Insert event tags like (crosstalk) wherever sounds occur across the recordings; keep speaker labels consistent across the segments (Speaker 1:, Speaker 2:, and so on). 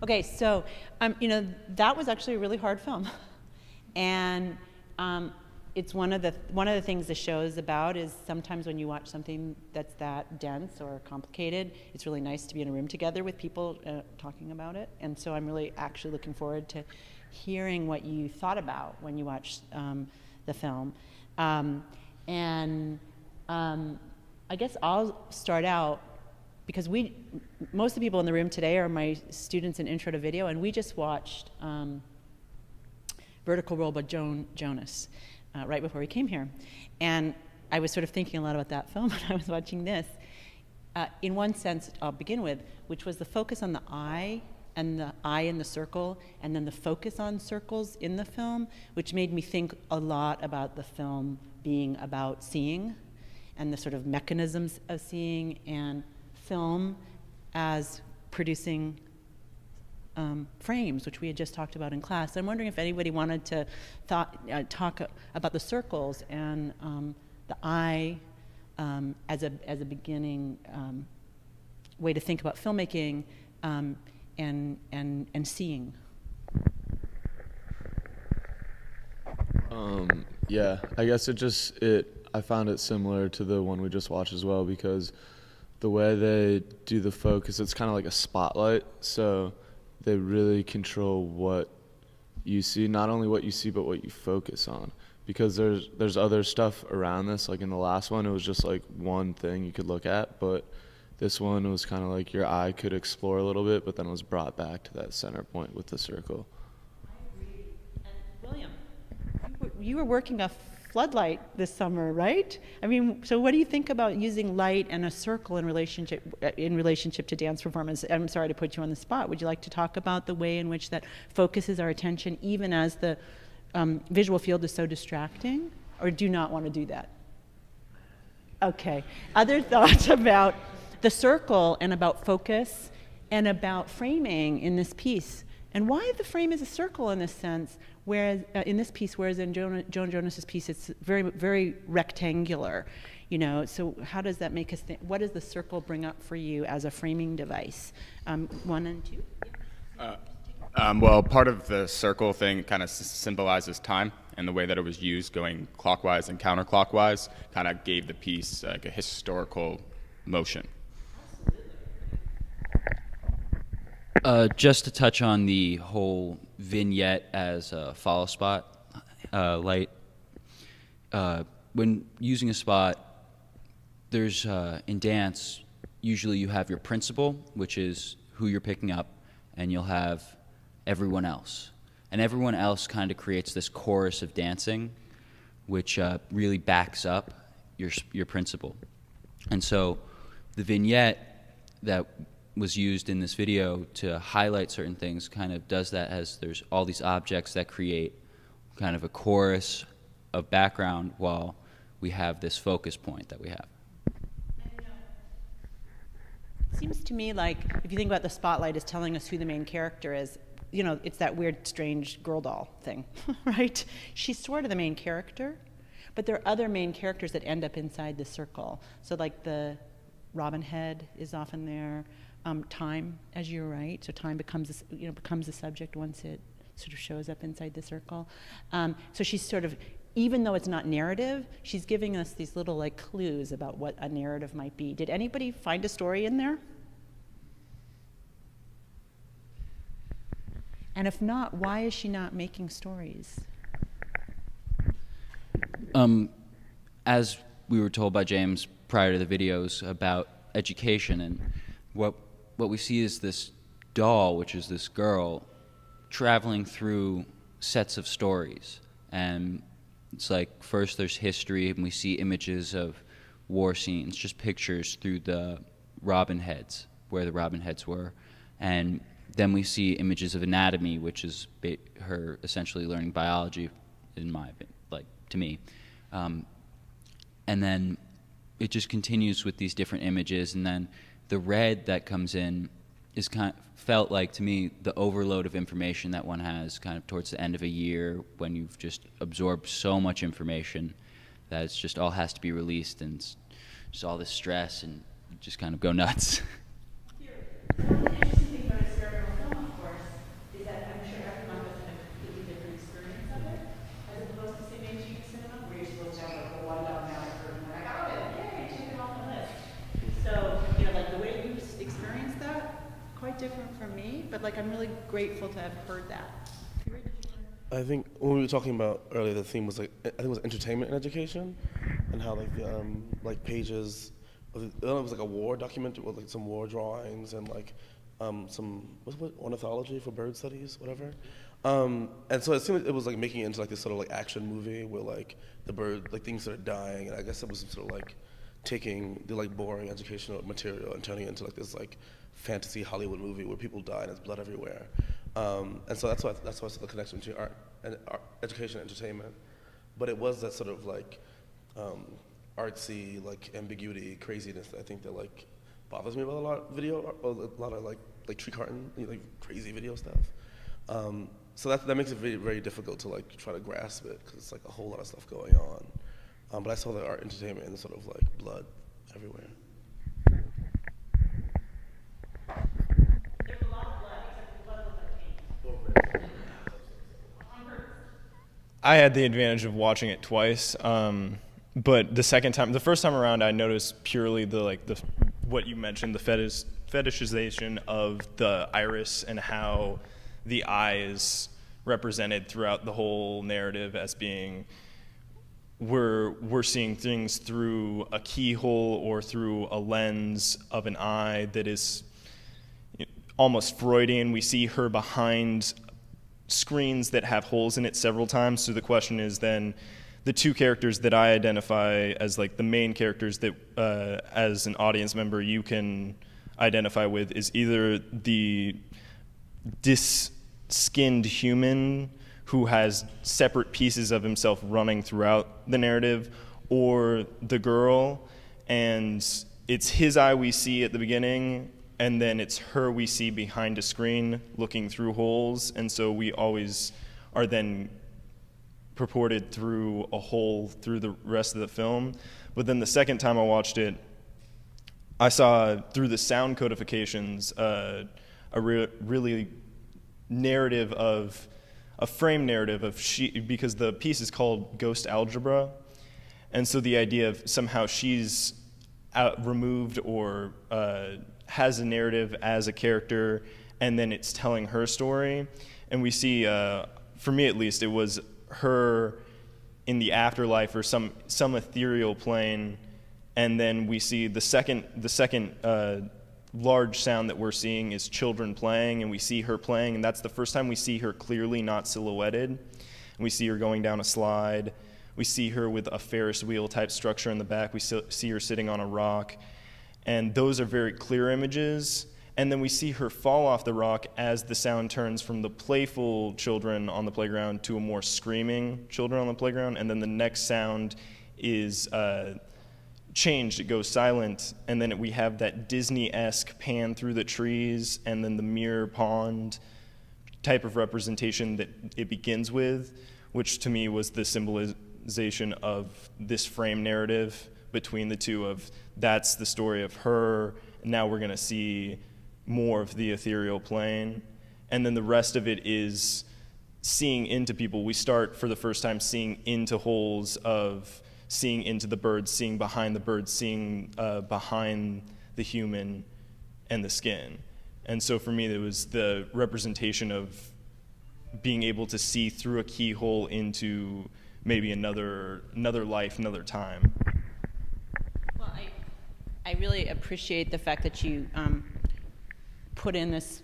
Speaker 1: Okay, so um, you know that was actually a really hard film, (laughs) and um, it's one of the one of the things the show is about is sometimes when you watch something that's that dense or complicated, it's really nice to be in a room together with people uh, talking about it. And so I'm really actually looking forward to hearing what you thought about when you watched um, the film. Um, and um, I guess I'll start out because we, most of the people in the room today are my students in Intro to Video, and we just watched um, Vertical Roll by Joan Jonas uh, right before we came here. And I was sort of thinking a lot about that (laughs) film when I was watching this. Uh, in one sense, I'll begin with, which was the focus on the eye and the eye in the circle, and then the focus on circles in the film, which made me think a lot about the film being about seeing and the sort of mechanisms of seeing and film as producing um, frames, which we had just talked about in class. I'm wondering if anybody wanted to thought, uh, talk about the circles and um, the eye um, as, a, as a beginning um, way to think about filmmaking um, and, and, and seeing.
Speaker 2: Um, yeah, I guess it just it I found it similar to the one we just watched as well because the way they do the focus, it's kind of like a spotlight. So they really control what you see, not only what you see, but what you focus on. Because there's there's other stuff around this. Like in the last one, it was just like one thing you could look at, but this one was kind of like your eye could explore a little bit, but then it was brought back to that center point with the circle.
Speaker 1: I agree. And William, you were working a floodlight this summer, right? I mean, so what do you think about using light and a circle in relationship in relationship to dance performance? I'm sorry to put you on the spot. Would you like to talk about the way in which that focuses our attention, even as the um, visual field is so distracting, or do not want to do that? Okay. Other (laughs) thoughts about the circle and about focus and about framing in this piece, and why the frame is a circle in this sense Whereas uh, in this piece, whereas in Joan, Joan Jonas's piece, it's very, very rectangular. You know, so how does that make us think? What does the circle bring up for you as a framing device? Um, one and two.
Speaker 3: Uh, um, well, part of the circle thing kind of symbolizes time, and the way that it was used, going clockwise and counterclockwise, kind of gave the piece like a historical motion.
Speaker 4: Uh, just to touch on the whole vignette as a follow spot uh, light, uh, when using a spot, there's uh, in dance, usually you have your principal, which is who you're picking up, and you'll have everyone else. And everyone else kind of creates this chorus of dancing, which uh, really backs up your, your principal. And so the vignette that was used in this video to highlight certain things kind of does that as there's all these objects that create kind of a chorus of background while we have this focus point that we have.
Speaker 1: It seems to me like if you think about the spotlight as telling us who the main character is, you know, it's that weird, strange girl doll thing, (laughs) right? She's sort of the main character, but there are other main characters that end up inside the circle. So, like the Robin Head is often there um, time as you're right. So time becomes a, you know becomes a subject once it sort of shows up inside the circle. Um, so she's sort of even though it's not narrative, she's giving us these little like clues about what a narrative might be. Did anybody find a story in there? And if not, why is she not making stories?
Speaker 4: Um, as we were told by James prior to the videos about education and what what we see is this doll, which is this girl, traveling through sets of stories. And it's like first there's history, and we see images of war scenes, just pictures through the robin heads, where the robin heads were. And then we see images of anatomy, which is her essentially learning biology, in my like to me. Um, and then it just continues with these different images, and then the red that comes in is kind of felt like to me the overload of information that one has kind of towards the end of a year when you've just absorbed so much information that it's just all has to be released and just all this stress and just kind of go nuts.
Speaker 1: But like I'm really grateful to have heard that.
Speaker 5: I think when we were talking about earlier, the theme was like I think it was entertainment and education, and how like the, um, like pages, it was like a war document with like some war drawings and like um, some what's what ornithology for bird studies, whatever. Um, and so it seemed like it was like making it into like this sort of like action movie where like the bird like things are dying, and I guess it was sort of like taking the like boring educational material and turning it into like this like fantasy Hollywood movie where people die and there's blood everywhere. Um, and so that's why that's why the connection between art and art, education and entertainment. But it was that sort of like um, artsy like ambiguity, craziness. I think that like bothers me about a lot of video, or a lot of like like tree carton, like crazy video stuff. Um, so that that makes it very very difficult to like try to grasp it because it's like a whole lot of stuff going on. Um, but I saw the art entertainment and sort of like blood everywhere.
Speaker 6: I had the advantage of watching it twice, um, but the second time, the first time around, I noticed purely the like the what you mentioned, the fetish, fetishization of the iris and how the eye is represented throughout the whole narrative as being we're we're seeing things through a keyhole or through a lens of an eye that is almost Freudian. We see her behind screens that have holes in it several times. So the question is then the two characters that I identify as like the main characters that uh, as an audience member you can identify with is either the dis-skinned human who has separate pieces of himself running throughout the narrative or the girl and it's his eye we see at the beginning and then it's her we see behind a screen looking through holes and so we always are then purported through a hole through the rest of the film. But then the second time i watched it i saw through the sound codifications uh, a re- really narrative of a frame narrative of she because the piece is called ghost algebra and so the idea of somehow she's removed or uh, has a narrative as a character, and then it's telling her story. And we see, uh, for me at least, it was her in the afterlife or some some ethereal plane, and then we see the second the second uh, large sound that we're seeing is children playing, and we see her playing, and that's the first time we see her clearly not silhouetted. And we see her going down a slide we see her with a Ferris wheel type structure in the back. We see her sitting on a rock. And those are very clear images. And then we see her fall off the rock as the sound turns from the playful children on the playground to a more screaming children on the playground. And then the next sound is uh, changed, it goes silent. And then we have that Disney esque pan through the trees and then the mirror pond type of representation that it begins with, which to me was the symbolization of this frame narrative between the two of that's the story of her now we're going to see more of the ethereal plane and then the rest of it is seeing into people we start for the first time seeing into holes of seeing into the birds seeing behind the birds seeing uh, behind the human and the skin and so for me it was the representation of being able to see through a keyhole into maybe another another life, another time.
Speaker 1: Well, I, I really appreciate the fact that you um, put in this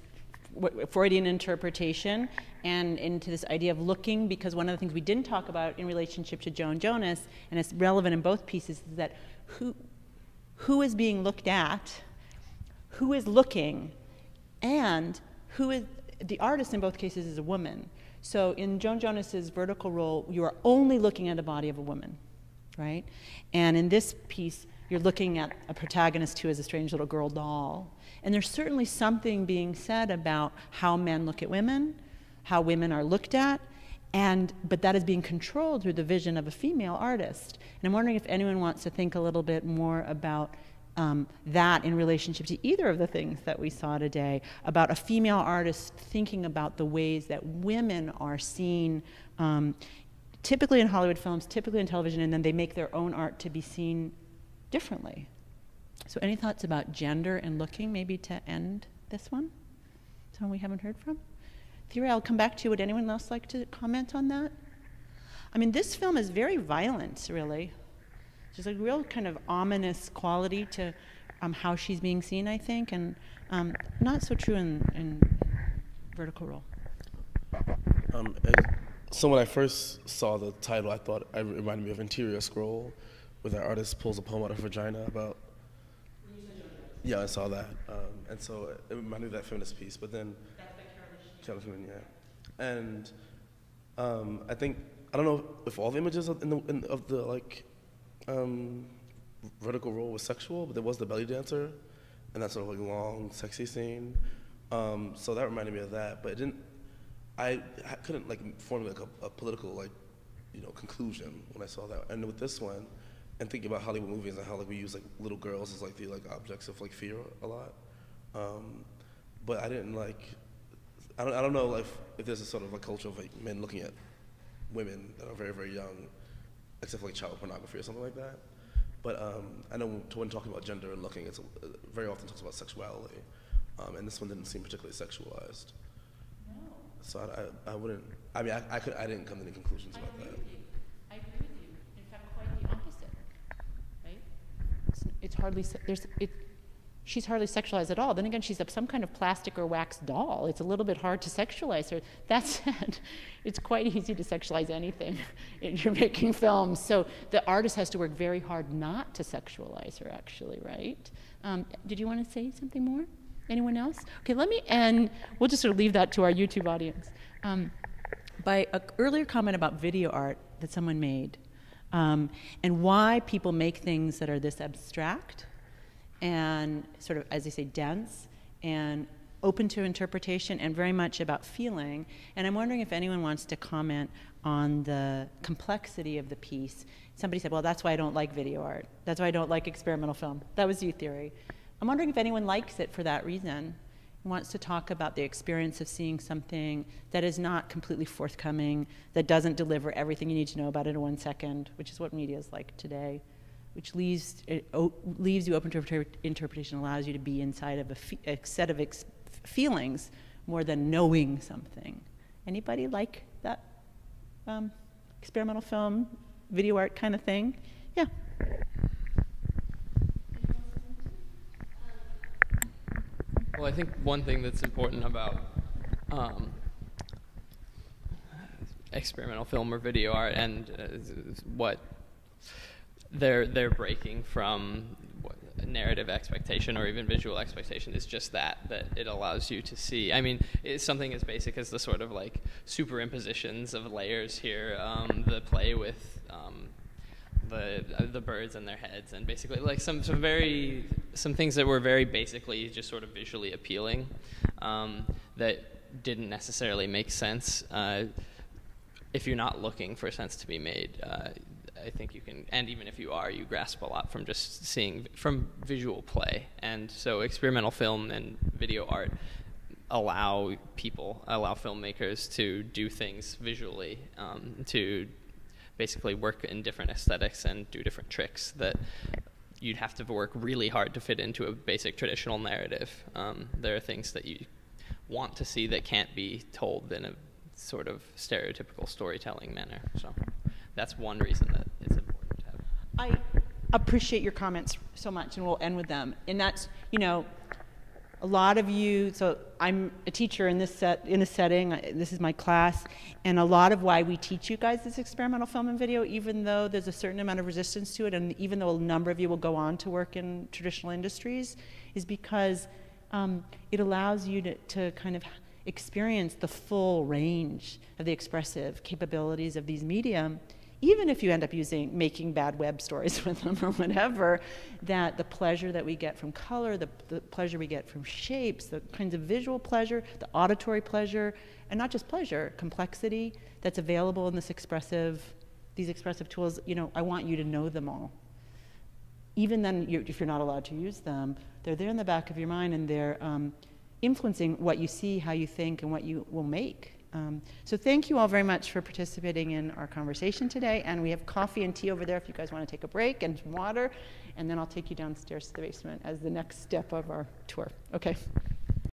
Speaker 1: Freudian interpretation and into this idea of looking, because one of the things we didn't talk about in relationship to Joan Jonas, and it's relevant in both pieces, is that who, who is being looked at, who is looking, and who is the artist in both cases is a woman. So in Joan Jonas's Vertical Roll, you are only looking at the body of a woman, right? And in this piece, you're looking at a protagonist who is a strange little girl doll. And there's certainly something being said about how men look at women, how women are looked at, and but that is being controlled through the vision of a female artist. And I'm wondering if anyone wants to think a little bit more about um, that in relationship to either of the things that we saw today about a female artist thinking about the ways that women are seen um, typically in Hollywood films, typically in television, and then they make their own art to be seen differently. So, any thoughts about gender and looking, maybe to end this one? Someone we haven't heard from? Theory, I'll come back to you. Would anyone else like to comment on that? I mean, this film is very violent, really. There's a real kind of ominous quality to um, how she's being seen, I think, and um, not so true in, in Vertical Roll.
Speaker 5: Um, so when I first saw the title, I thought it reminded me of Interior Scroll, where the artist pulls a poem out of her vagina about. Yeah, I saw that, um, and so it reminded me of that feminist piece. But then, Carolee, yeah, and um, I think I don't know if all the images of, the, in, of the like um, vertical roll was sexual, but there was the belly dancer, and that sort of like long, sexy scene. Um, so that reminded me of that, but it didn't. I, I couldn't like form like a, a, political like, you know, conclusion when I saw that. And with this one, and thinking about Hollywood movies and how like we use like little girls as like the like objects of like fear a lot. Um, but I didn't like. I don't, I don't know like if, if there's a sort of like culture of like men looking at women that are very very young, except for like child pornography or something like that. But um, I know when talking about gender and looking, it's a, very often talks about sexuality, um, and this one didn't seem particularly sexualized. No. So I, I, I wouldn't. I mean, I, I, could. I didn't come to any conclusions about that.
Speaker 1: I agree with you. In fact, quite the opposite. Right? It's, hardly. There's. It, she's hardly sexualized at all. Then again, she's some kind of plastic or wax doll. It's a little bit hard to sexualize her. That (laughs) said, it's quite easy to sexualize anything (laughs) if you're making films. So the artist has to work very hard not to sexualize her, actually, right? Um, did you want to say something more? Anyone else? Okay, let me, and we'll just sort of leave that to our YouTube audience. Um, by an earlier comment about video art that someone made, um, and why people make things that are this abstract and sort of, as they say, dense and open to interpretation and very much about feeling. And I'm wondering if anyone wants to comment on the complexity of the piece. Somebody said, well, that's why I don't like video art. That's why I don't like experimental film. That was you theory. I'm wondering if anyone likes it for that reason wants to talk about the experience of seeing something that is not completely forthcoming, that doesn't deliver everything you need to know about it in one second, which is what media is like today which leaves, leaves you open to interpretation, allows you to be inside of a, a set of feelings more than knowing something. Anybody like that um, experimental film, video art kind of thing? Yeah.
Speaker 7: Well, I think one thing that's important about um, experimental film or video art and uh, what they're they're breaking from narrative expectation or even visual expectation is just that that it allows you to see. I mean it's something as basic as the sort of like superimpositions of layers here um, the play with um, the uh, the birds and their heads and basically like some some very some things that were very basically just sort of visually appealing um, that didn't necessarily make sense uh, if you're not looking for sense to be made uh, I think you can, and even if you are, you grasp a lot from just seeing from visual play. And so, experimental film and video art allow people, allow filmmakers to do things visually, um, to basically work in different aesthetics and do different tricks that you'd have to work really hard to fit into a basic traditional narrative. Um, there are things that you want to see that can't be told in a sort of stereotypical storytelling manner. So that's one reason that it's important to have.
Speaker 1: I appreciate your comments so much, and we'll end with them. And that's, you know, a lot of you. So I'm a teacher in this set in a setting. This is my class, and a lot of why we teach you guys this experimental film and video, even though there's a certain amount of resistance to it, and even though a number of you will go on to work in traditional industries, is because um, it allows you to, to kind of experience the full range of the expressive capabilities of these medium even if you end up using making bad web stories (laughs) with them or whatever, that the pleasure that we get from color, the, the pleasure we get from shapes, the kinds of visual pleasure, the auditory pleasure, and not just pleasure, complexity that's available in this expressive, these expressive tools, you know, I want you to know them all. Even then, you're, if you're not allowed to use them, they're there in the back of your mind and they're um, influencing what you see, how you think, and what you will make. Um, so thank you all very much for participating in our conversation today. And we have coffee and tea over there if you guys want to take a break and some water. And then I'll take you downstairs to the basement as the next step of our tour. Okay.